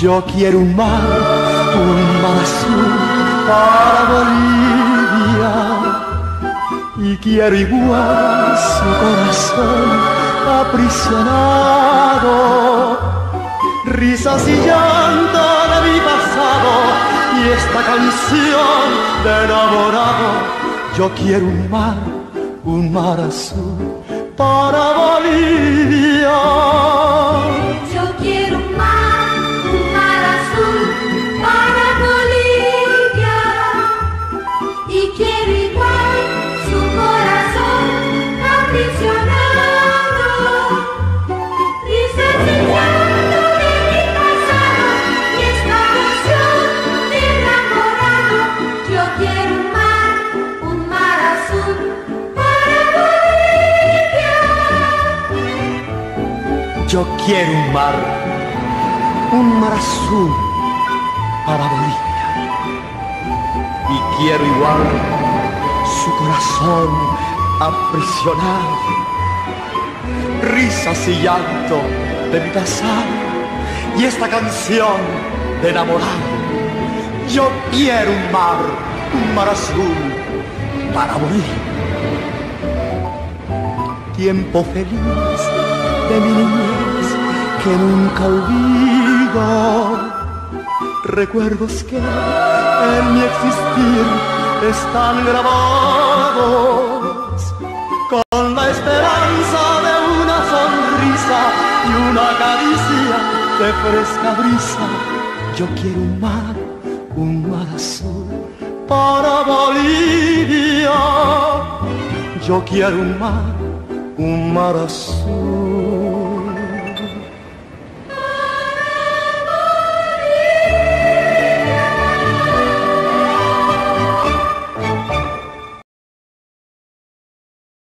Yo quiero un mar, un mar azul para Bolivia. Y quiero igual su corazón aprisionado. Risas y llanto de mi pasado y esta canción de enamorado. Yo quiero un mar, un mar azul para Bolivia. Yo quiero un mar, un mar azul para Bolivia. Y quiero igual su corazón aprisionado. Risas y llanto de mi pasado y esta canción de enamorado. Yo quiero un mar, un mar azul para Bolivia tiempo feliz de mi niñez que nunca olvido. Recuerdos que en mi existir están grabados con la esperanza de una sonrisa y una caricia de fresca brisa. Yo quiero un mar, un mar azul para Bolivia. Yo quiero un mar, un mar azul